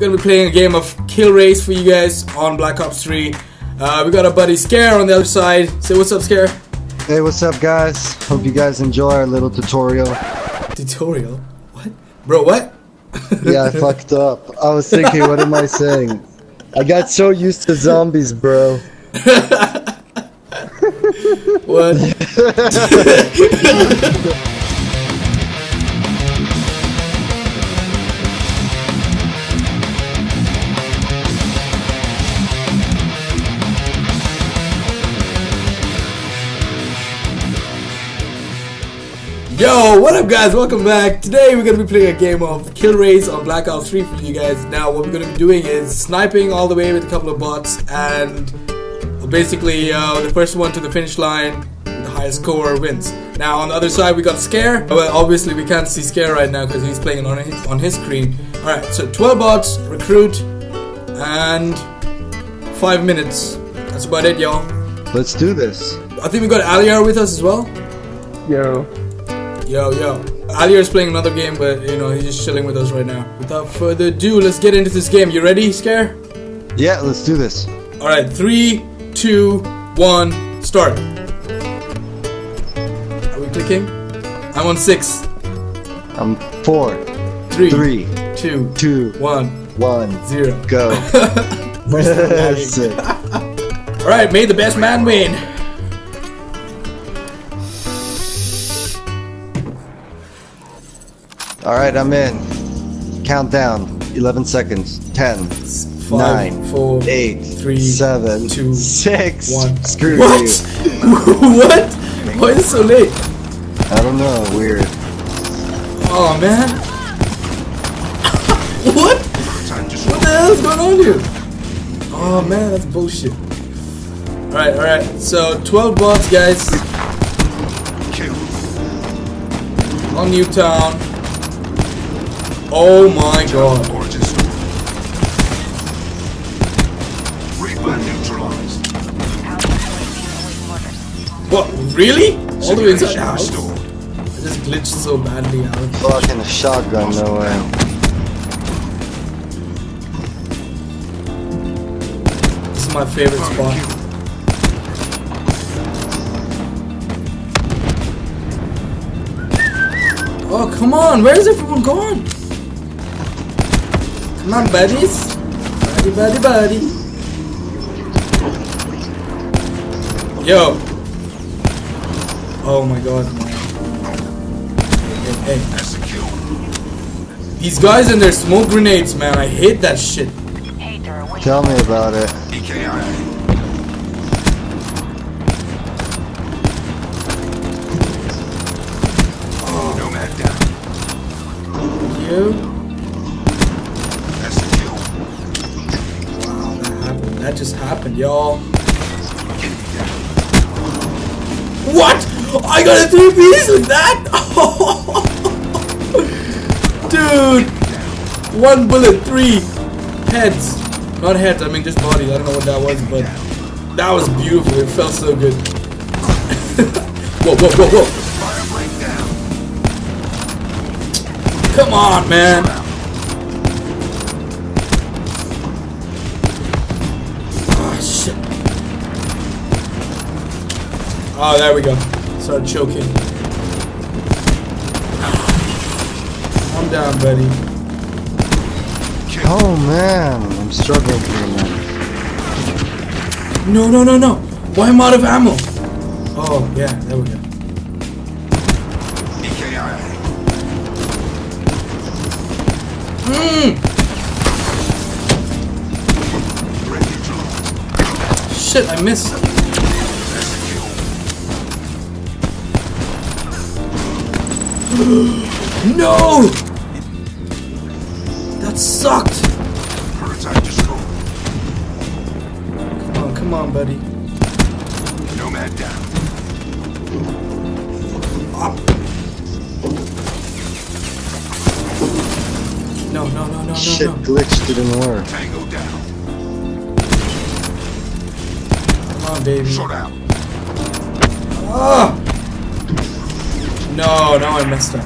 we're gonna be playing a game of Kill Race for you guys on Black Ops 3. Uh, we got our buddy Scare on the other side. Say what's up, Scare. Hey, what's up, guys? Hope you guys enjoy our little tutorial. Tutorial? What? Bro, what? Yeah, I fucked up. I was thinking, what am I saying? I got so used to zombies, bro. What? Yo, what up guys? Welcome back. Today we're gonna be playing a game of Kill Race on Black Ops 3 for you guys. Now what we're gonna be doing is sniping all the way with a couple of bots and basically uh, the first one to the finish line with the highest score wins. Now on the other side we got Scare. Well obviously we can't see Scare right now because he's playing on his, on his screen. Alright, so 12 bots, recruit, and 5 minutes. That's about it y'all. Let's do this. I think we got Aliar with us as well. Yo. Yo, yo. Aliar is playing another game, but you know, he's just chilling with us right now. Without further ado, let's get into this game. You ready, Scare? Yeah, let's do this. Alright, three, two, one, start. Are we clicking? I'm on six. I'm four, Three, three, two, two, one, one, zero. go. Alright, may the best man win. All right, I'm in. Countdown. 11 seconds. 10, Five, 9, four, 8, three, 7, two, 6. one. Screw What? you. what? Why is it so late? I don't know. Weird. Oh man. what? What the hell is going on here? Oh man, that's bullshit. Alright, alright. So 12 bots guys. On Nuketown. Oh my god. Reaper neutralized. What? Really? All the way inside the house? I just glitched so badly out. Fucking a shotgun, no way. This is my favorite spot. Oh, come on. Where is everyone gone? Come on, buddies. Buddy, buddy, buddy. Yo. Oh my god, man. Hey, hey. That's. These guys and their smoke grenades, man. I hate that shit. Tell me about it. Down. You? That just happened, y'all. What? I got a three piece with that? Dude! One bullet, three heads. Not heads, I mean just bodies. I don't know what that was, but that was beautiful. It felt so good. whoa, whoa, whoa, whoa. Come on, man. Oh, there we go. Start choking. Calm down, buddy. Oh man, I'm struggling for a minute. No, no, no, no. Why am I out of ammo? Oh, yeah, there we go. EKIA. Mm, shit, I missed. No! That sucked. Come on, come on, buddy. Nomad down. Up. No, no, no, no, no, Shit no. glitch didn't work. Tango down. Come on, baby. Short out. Ah! No, now I messed up.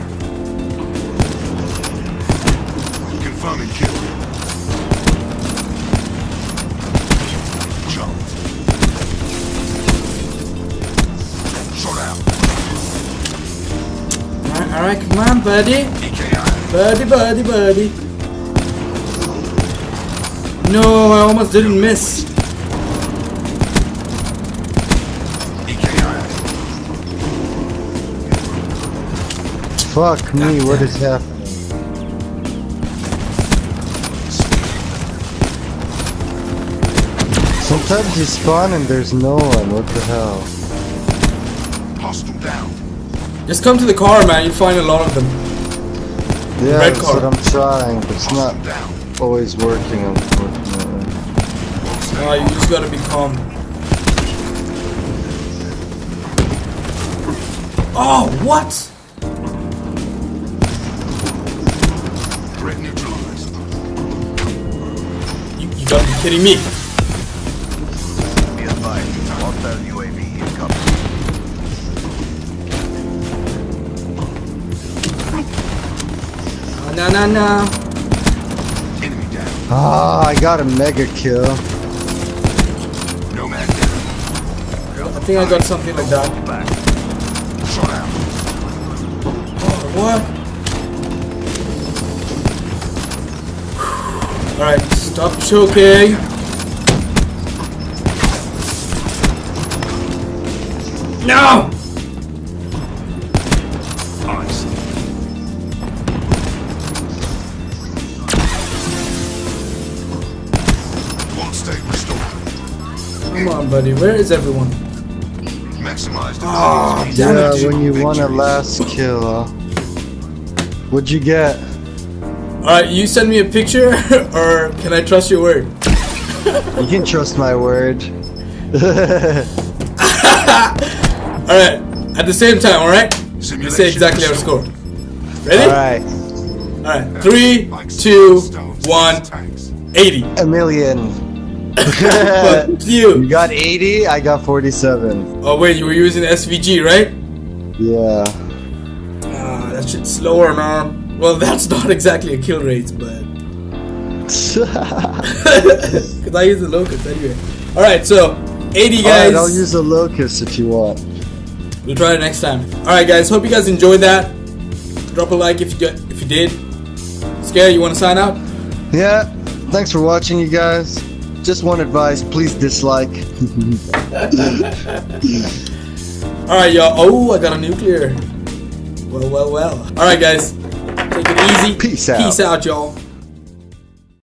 Confirming kill. Jump. Shot out. Alright, alright, come on, buddy. Buddy, buddy, buddy. No, I almost didn't miss. Fuck me, what is happening? Sometimes you spawn and there's no one, what the hell? Hostile down. Just come to the car, man. You'll find a lot of them. Yeah, Red that's car. what I'm trying, but it's Hostile not down. always working, unfortunately. Ah, you just gotta be calm. Oh, what? Gotta be kidding me. Be advised, hostile UAV incoming. Oh, no, no, no. Enemy down. Ah, I got a mega kill. Nomad down. I think I got something like that. Back. Oh, what? Alright, stop choking. No! Nice. One state restored. Come on, buddy. Where is everyone? Maximized Ah, abilities. damn yeah, it, when you want a last kill, huh? What'd you get? Alright, you send me a picture, or can I trust your word? You can trust my word. Alright, at the same time, alright? You say exactly our score. Ready? Alright, Alright, three, two, one, tanks. 80. a million. Fuck You you. got 80, I got 47. Oh wait, you were using SVG, right? Yeah. Ah, that shit's slower, man. Well, that's not exactly a kill rate, but because I use the Locus anyway. All right, so 80 guys. Alright, I'll use a Locus if you want. We'll try it next time. All right, guys. Hope you guys enjoyed that. Drop a like if you got, if you did. Scare, you want to sign out? Yeah, thanks for watching, you guys. Just one advice, please dislike. All right, y'all. Oh, I got a nuclear. Well, well, well. All right, guys. Take it easy. Peace out. Peace out, y'all.